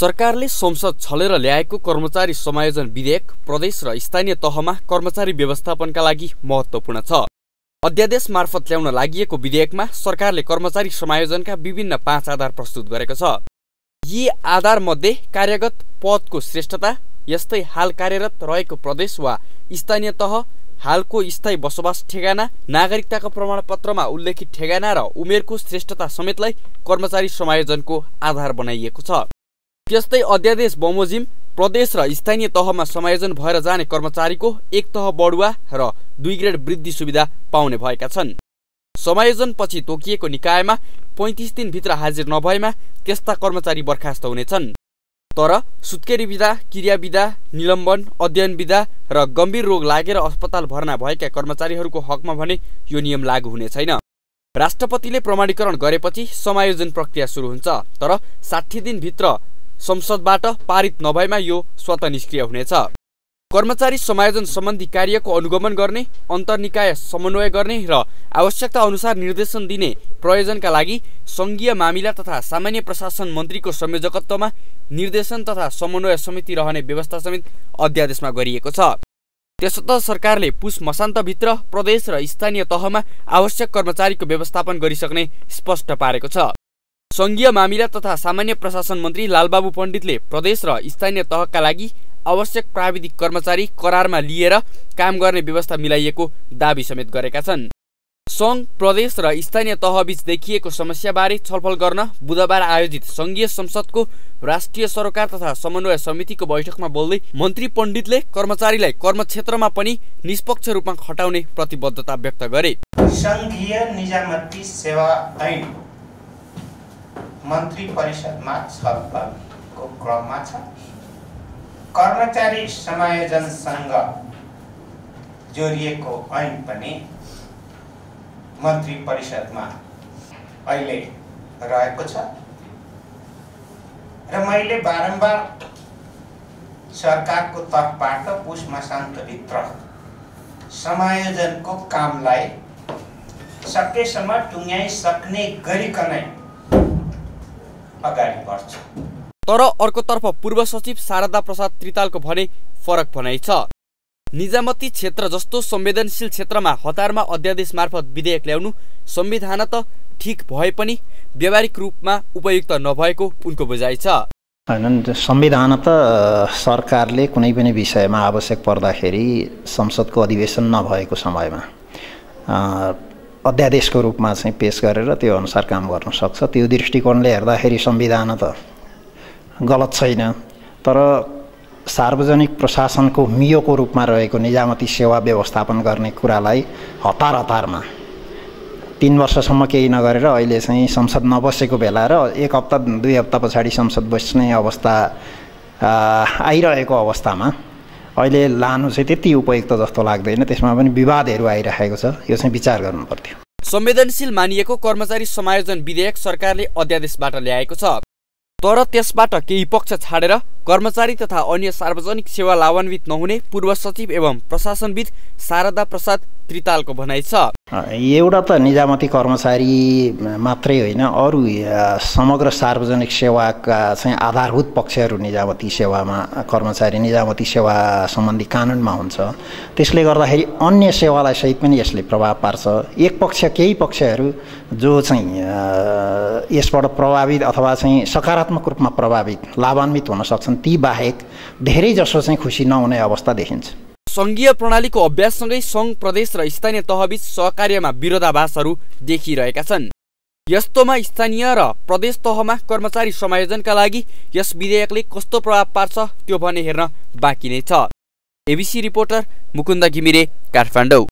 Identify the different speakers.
Speaker 1: सरकारले संसद छलेर ल्याएको कर्मचारी समायोजन विधेयक प्रदेश र स्थानीय तहमा कर्मचारी व्यवस्थापनका लागि महत्त्वपूर्ण छ। अध्यादेश मार्फत ल्याउन लागि विधेयकमा सरकारले कर्मचारी समायोजनका विभिन्न पाँच आधार प्रस्तुत गरेको छ। यी आधारमध्ये कार्यगत पदको श्रेष्ठता यस्तै हाल कार्यरत रहेको प्रदेश वा स्थानीय तह हालको स्थायी बसोबास ठेगाना नागरिकताको प्रमाणपत्रमा उल्लेखित ठेगाना र उमेरको श्रेष्ठता समेतलाई कर्मचारी समायोजनको आधार बनाइएको छ। त्यस्तै अध्यादेश बमोजिम प्रदेश र स्थानीय तहमा समायोजन भएर जाने कर्मचारीको एक तह बढुवा र दुई ग्रेड वृद्धि सुविधा पाउने भएका छन्। समायोजनपछि तोकिएको निकायमा पैँतिस दिनभित्र हाजिर नभएमा त्यस्ता कर्मचारी बर्खास्त हुनेछन्। तर सुत्केरी विधा क्रिया विधा निलम्बन अध्ययन विधा र गम्भीर रोग लागेर अस्पताल भर्ना भएका कर्मचारीहरूको हकमा भने यो नियम लागू हुने छैन। राष्ट्रपतिले प्रमाणीकरण गरेपछि समायोजन प्रक्रिया सुरु हुन्छ तर साठी दिनभित्र संसदबाट पारित नभएमा यो स्वत निष्क्रिय हुनेछ। कर्मचारी समायोजन सम्बन्धी कार्यको अनुगमन गर्ने अन्तर्निकाय समन्वय गर्ने र आवश्यकता अनुसार निर्देशन दिने प्रयोजनका लागि सङ्घीय मामिला तथा सामान्य प्रशासन मन्त्रीको संयोजकत्वमा निर्देशन तथा समन्वय समिति रहने व्यवस्था समेत अध्यादेशमा गरिएको छ। त्यसो सरकारले पुस मसान्तभित्र प्रदेश र स्थानीय तहमा आवश्यक कर्मचारीको व्यवस्थापन गरिसक्ने स्पष्ट पारेको छ। सङ्घीय मामिला तथा सामान्य प्रशासन मन्त्री लालबाबु पण्डितले प्रदेश र स्थानीय तहका लागि आवश्यक प्राविधिक कर्मचारी करारमा लिएर काम गर्ने व्यवस्था मिलाइएको दावी समेत गरेका छन्। सङ्घ प्रदेश र स्थानीय तहबीच देखिएको समस्याबारे छलफल गर्न बुधबार आयोजित सङ्घीय संसदको राष्ट्रिय सरोकार तथा समन्वय समितिको बैठकमा बोल्दै मन्त्री पण्डितले कर्मचारीलाई कर्मक्षेत्रमा पनि निष्पक्ष रूपमा खटाउने प्रतिबद्धता व्यक्त गरे।
Speaker 2: सङ्घीय निजामती सेवा ऐन मन्त्री परिषदमा छलफलको क्रममा छ। कर्मचारी समायोजनसँग जोडिएको ऐन पनि मन्त्री परिषदमा अहिले रहेको छ। र मैले बारम्बार सरकारको तर्फबाट पुष मसान्तभित्र समायोजनको कामलाई सकेसम्म टुङ्ग्याइसक्ने गरिकनै अगाडि बढ्छ।
Speaker 1: तर अर्कोतर्फ पूर्व सचिव शारदा प्रसाद त्रितालको भने फरक भनाइ छ। निजामती क्षेत्र जस्तो संवेदनशील क्षेत्रमा हतारमा अध्यादेश मार्फत विधेयक ल्याउनु संविधान त ठिक भए पनि व्यावहारिक रूपमा उपयुक्त नभएको उनको बुझाइ छ।
Speaker 3: होइन संविधान त सरकारले कुनै पनि विषयमा आवश्यक पर्दाखेरि संसदको अधिवेशन नभएको समयमा अध्यादेशको रूपमा चाहिँ पेस गरेर त्यो अनुसार काम गर्न सक्छ त्यो दृष्टिकोणले हेर्दाखेरि संविधान त गलत छैन तर सार्वजनिक प्रशासनको मियोको रूपमा रहेको निजामती सेवा व्यवस्थापन गर्ने कुरालाई हतार हतारमा तिन वर्षसम्म केही नगरेर अहिले चाहिँ संसद नबसेको बेला र एक हप्ता दुई हप्ता पछाडि संसद बस्ने अवस्था आइरहेको अवस्थामा अहिले लानु चाहिँ त्यति उपयुक्त जस्तो लाग्दैन। त्यसमा पनि विवादहरू आइरहेको छ। यो चाहिँ विचार गर्नु पर्थ्यो
Speaker 1: संवेदनशील मानिएको कर्मचारी समायोजन विधेयक सरकारले अध्यादेशबाट ल्याएको छ। तर त्यसबाट केही पक्ष छाडेर कर्मचारी तथा अन्य सार्वजनिक सेवा लाभान्वित नहुने पूर्व सचिव एवं प्रशासनविद शारदा प्रसाद त्रितालको भनाइ छ।
Speaker 3: एउटा त निजामती कर्मचारी मात्रै होइन अरू समग्र सार्वजनिक सेवाका चाहिँ आधारभूत पक्षहरू निजामती सेवामा कर्मचारी निजामती सेवा सम्बन्धी कानुनमा हुन्छ। त्यसले गर्दाखेरि अन्य सेवालाई सहित पनि यसले प्रभाव पार्छ। एक पक्ष केही पक्षहरू जो चाहिँ यसबाट प्रभावित अथवा चाहिँ सकारात्मक रूपमा प्रभावित लाभान्वित हुन सक्छन् ती बाहेक धेरैजसो चाहिँ खुसी नहुने अवस्था देखिन्छ।
Speaker 1: सङ्घीय प्रणालीको अभ्याससँगै सङ्घ प्रदेश र स्थानीय तहबीच सहकार्यमा विरोधाभासहरू देखिरहेका छन्। यस्तोमा स्थानीय र प्रदेश तहमा कर्मचारी समायोजनका लागि यस विधेयकले कस्तो प्रभाव पार्छ त्यो भने हेर्न बाँकी नै छ। ABC reporter Mukunda Ghimire Kathmandu.